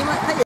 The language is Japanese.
い。はい